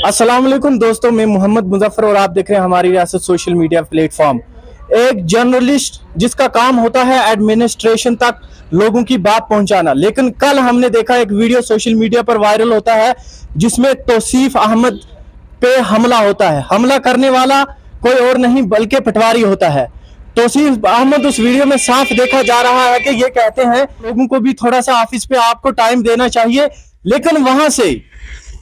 वालेकुम दोस्तों, मैं मोहम्मद मुजफ्फर और आप देख रहे हैं हमारी रियासत सोशल मीडिया प्लेटफॉर्म एक जर्नलिस्ट जिसका काम होता है एडमिनिस्ट्रेशन तक लोगों की बात पहुंचाना। लेकिन कल हमने देखा एक वीडियो सोशल मीडिया पर वायरल होता है, जिसमें तोसीफ अहमद पे हमला होता है। हमला करने वाला कोई और नहीं, बल्कि पटवारी होता है। तोसीफ अहमद उस वीडियो में साफ़ देखा जा रहा है कि ये कहते हैं, लोगों को भी थोड़ा सा ऑफ़िस पे आपको टाइम देना चाहिए, लेकिन वहाँ से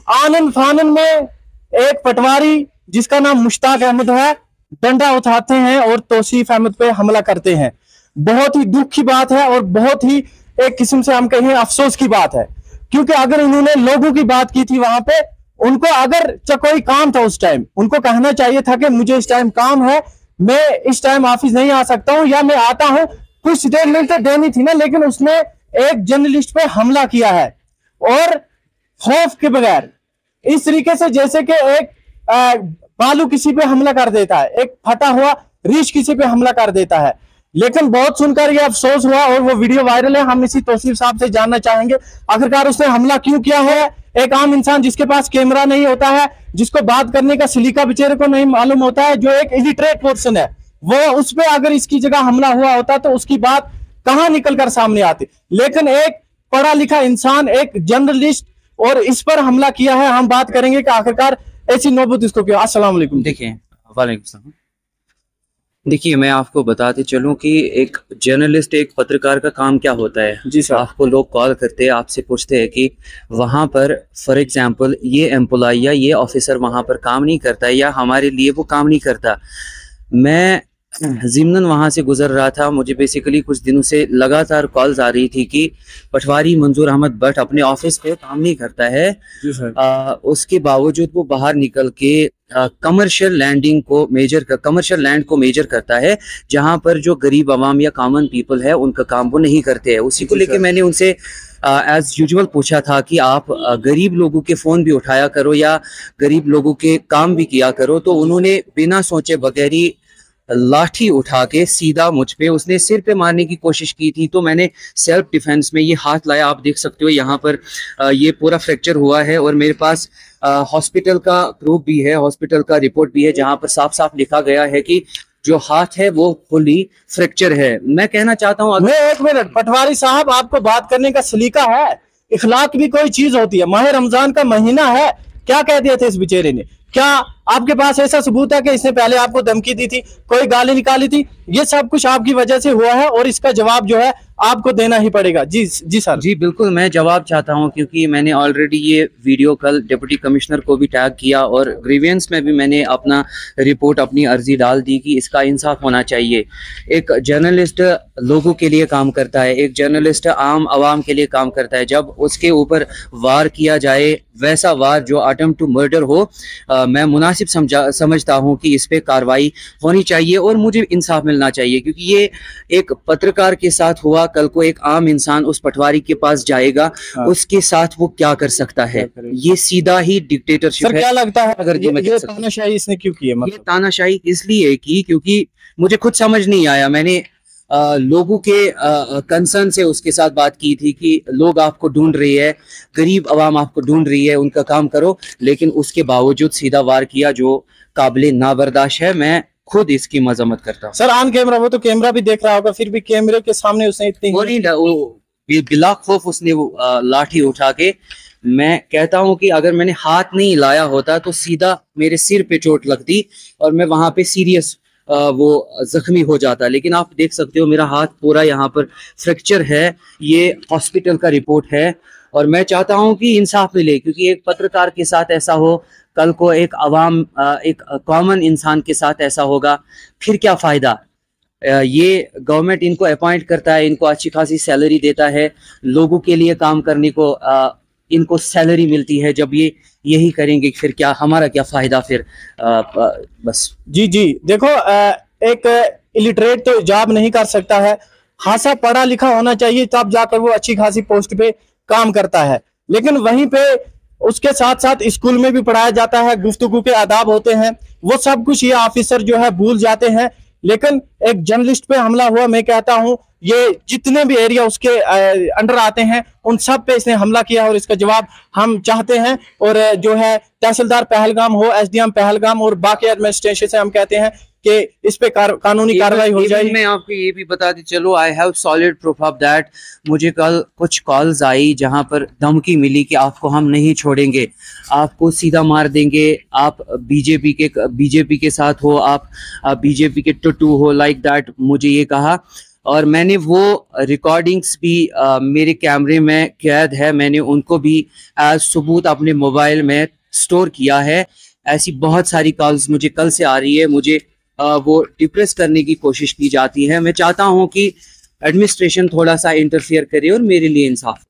आनंद फानन में एक पटवारी, जिसका नाम मुश्ताक अहमद है, डंडा उठाते हैं और तोसीफ अहमद पे हमला करते हैं। बहुत ही दुख की बात है और बहुत ही एक किस्म से हम कहें अफसोस की बात है। क्योंकि अगर उन्होंने लोगों की बात की थी वहाँ पे, उनको अगर कोई काम था उस टाइम उनको कहना चाहिए था कि मुझे इस टाइम काम है, मैं इस टाइम ऑफ़िस नहीं आ सकता हूँ, या मैं आता हूँ, कुछ स्टेटमेंट तो देनी थी ना, लेकिन उसने एक जर्नलिस्ट पे हमला किया है। और खौफ के बगैर इस तरीके से जैसे कि एक बालू किसी पे हमला कर देता है, एक फटा हुआ रीछ किसी पे हमला कर देता है। लेकिन बहुत सुनकर ये अफसोस हुआ और वो वीडियो वायरल है, हम इसी तोसीफ साहब से जानना चाहेंगे, आखिरकार उसने हमला क्यों किया है? एक आम इंसान जिसके पास कैमरा नहीं होता है, जिसको बात करने का सलीका बेचारे को नहीं मालूम होता है, जो एक इलिटरेट पर्सन है, वो उस पर अगर इसकी जगह हमला हुआ होता तो उसकी बात कहाँ निकल कर सामने आती? लेकिन एक पढ़ा लिखा इंसान, एक जर्नलिस्ट और इस पर हमला किया है। हम बात करेंगे कि आखिरकार ऐसी नौबत इसको क्यों? अस्सलाम देखिए वालेकुम देखिए मैं आपको बताते चलूँ कि एक जर्नलिस्ट एक पत्रकार का काम क्या होता है? जी सर। आपको लोग कॉल करते हैं आपसे पूछते हैं कि वहाँ पर फॉर एग्जांपल ये एम्प्लॉय या ये ऑफिसर वहाँ पर काम नहीं करता या हमारे लिए वो काम नहीं करता। मैं जिमन वहाँ से गुजर रहा था। मुझे बेसिकली कुछ दिनों से लगातार कॉल्स आ रही थी कि पटवारी मंजूर अहमद भट्ट अपने ऑफ़िस पे काम नहीं करता है। जी आ, उसके बावजूद वो बाहर निकल के कमर्शियल लैंडिंग को मेजर कर कमर्शियल लैंड को मेजर करता है जहाँ पर जो गरीब आवाम या कॉमन पीपल है उनका काम वो नहीं करते हैं। उसी को लेके मैंने उनसे एज यूजुअल पूछा था कि आप गरीब लोगों के फ़ोन भी उठाया करो या गरीब लोगों के काम भी किया करो तो उन्होंने बिना सोचे बगैर ही लाठी उठा के सीधा मुझ पे, उसने सिर पे मारने की कोशिश की थी। तो मैंने सेल्फ डिफेंस में ये हाथ लाया। आप देख सकते हो, यहाँ पर ये पूरा फ्रैक्चर हुआ है और मेरे पास हॉस्पिटल का प्रूफ भी है हॉस्पिटल का रिपोर्ट भी है, जहाँ पर साफ़ साफ़ लिखा गया है कि जो हाथ है, वो फुली फ्रैक्चर है। मैं कहना चाहता हूँ एक मिनट, पटवारी साहब, आपको बात करने का सलीका है। इखलाक भी कोई चीज़ होती है। माह रमज़ान का महीना है। क्या कह दिया था इस बेचेरे ने? क्या आपके पास ऐसा सबूत है कि इसने पहले आपको धमकी दी थी कोई गाली निकाली थी? ये सब कुछ आपकी वजह से हुआ है और इसका जवाब जो है आपको देना ही पड़ेगा। जी जी सर। जी बिल्कुल मैं जवाब चाहता हूँ क्योंकि मैंने ऑलरेडी ये वीडियो कल डिप्टी कमिश्नर को भी टैग किया और ग्रीवियंस में भी मैंने अपना रिपोर्ट अपनी अर्जी डाल दी कि इसका इंसाफ होना चाहिए। एक जर्नलिस्ट लोगों के लिए काम करता है एक जर्नलिस्ट आम आवाम के लिए काम करता है। जब उसके ऊपर वार किया जाए वैसा वार जो अटम्प्ट टू मर्डर हो आ, मैं मुनासिब समझा समझता हूँ कि इस पर कार्रवाई होनी चाहिए और मुझे इंसाफ मिलना चाहिए क्योंकि ये एक पत्रकार के साथ हुआ कल को एक आम इंसान उस पटवारी के पास जाएगा हाँ। उसके साथ वो क्या कर सकता है? ये सीधा ही डिक्टेटरशिप है। क्या लगता है अगर ये, ये तानाशाही इसने क्यों की है? मतलब? ये तानाशाही इसलिए की क्योंकि मुझे खुद समझ नहीं आया। मैंने आ, लोगों के कंसर्न से उसके साथ बात की थी कि लोग आपको ढूंढ रही है गरीब आवाम आपको ढूंढ रही है उनका काम करो। लेकिन उसके बावजूद सीधा वार किया जो काबिल नाबर्दाश्त है मैं खुद इसकी मजम्मत करता हूँ। सर ऑन कैमरा वो तो कैमरा भी देख रहा होगा फिर भी कैमरे के सामने उसने इतनी वो नहीं वो बिला खौफ उसने वो लाठी उठा के मैं कहता हूँ कि अगर मैंने हाथ नहीं लाया होता तो सीधा मेरे सिर पे चोट लगती और मैं वहाँ पे सीरियस वो जख्मी हो जाता है। लेकिन आप देख सकते हो, मेरा हाथ पूरा यहाँ पर फ्रैक्चर है। ये हॉस्पिटल का रिपोर्ट है। और मैं चाहता हूँ कि इंसाफ मिले, क्योंकि एक पत्रकार के साथ ऐसा हो, कल को एक अवाम एक कॉमन इंसान के साथ ऐसा होगा, फिर क्या फ़ायदा? ये गवर्नमेंट इनको अपॉइंट करता है, इनको अच्छी खासी सैलरी देता है, लोगों के लिए काम करने को इनको सैलरी मिलती है जब ये यही करेंगे फिर क्या हमारा क्या फ़ायदा फिर आ, आ, बस। जी जी। देखो आ, एक इलिटरेट तो जॉब नहीं कर सकता है। खासा पढ़ा लिखा होना चाहिए तब जाकर वो अच्छी खासी पोस्ट पे काम करता है। लेकिन वहीं पे उसके साथ साथ स्कूल में भी पढ़ाया जाता है गुफ्तगु के आदाब होते हैं। वो सब कुछ ये ऑफिसर जो है भूल जाते हैं। लेकिन एक जर्नलिस्ट पे हमला हुआ, मैं कहता हूँ, ये जितने भी एरिया उसके अंडर आते हैं, उन सब पे इसने हमला किया और इसका जवाब हम चाहते हैं। और जो है तहसीलदार पहलगाम हो, एसडीएम पहलगाम और बाकी एडमिनिस्ट्रेशन से हम कहते हैं कि इस पे कार, कानूनी कार्रवाई हो जाए मैं आपको ये भी बता दी चलो I have solid proof of that मुझे कल कुछ कॉल्स आई जहाँ पर धमकी मिली कि आपको हम नहीं छोड़ेंगे। आपको सीधा मार देंगे। आप बीजेपी के बीजेपी के साथ हो आप बीजेपी के टुटू हो लाइक दैट मुझे ये कहा। और मैंने वो रिकॉर्डिंग्स भी आ, मेरे कैमरे में कैद है। मैंने उनको भी एज सबूत अपने मोबाइल में स्टोर किया है। ऐसी बहुत सारी कॉल्स मुझे कल से आ रही है। मुझे वो डिप्रेस करने की कोशिश की जाती है। मैं चाहता हूँ कि एडमिनिस्ट्रेशन थोड़ा सा इंटरफियर करे और मेरे लिए इंसाफ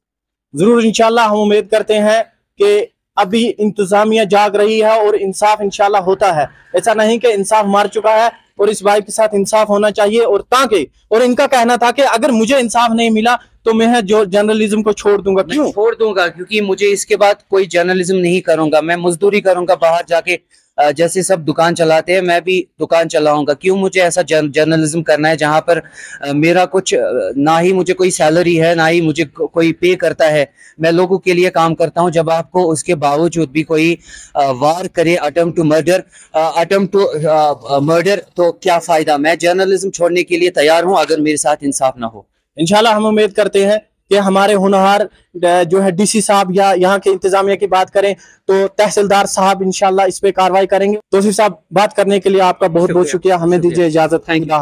ज़रूर इंशाल्लाह हम उम्मीद करते हैं कि अभी इंतजामिया जाग रही है और इंसाफ इंशाल्लाह होता है। ऐसा नहीं कि इंसाफ मार चुका है और इस भाई के साथ इंसाफ होना चाहिए और ताकि और इनका कहना था कि अगर मुझे इंसाफ नहीं मिला तो मैं जो जर्नलिज्म को छोड़ दूँगा। क्यों? छोड़ दूँगा क्योंकि मुझे इसके बाद कोई जर्नलिज्म नहीं करूँगा। मैं मजदूरी करूँगा बाहर जाके। जैसे सब दुकान चलाते हैं, मैं भी दुकान चलाऊँगा। क्यों मुझे ऐसा जर्नलिज्म करना है जहाँ पर मेरा कुछ ना ही मुझे कोई सैलरी है, ना ही मुझे कोई पे करता है। मैं लोगों के लिए काम करता हूँ, जब आपको उसके बावजूद भी कोई वार करे attempt to murder attempt to murder तो क्या फ़ायदा? मैं जर्नलिज्म छोड़ने के लिए तैयार हूँ, अगर मेरे साथ इंसाफ ना हो। इनशाला हम उम्मीद करते हैं कि हमारे हुनहार जो है डीसी साहब या यहाँ के इंतजामिया की बात करें तो तहसीलदार साहब इंशाल्लाह इस पे कार्रवाई करेंगे। तो साहब बात करने के लिए आपका बहुत बहुत शुक्रिया। हमें दीजिए इजाज़त। Thank you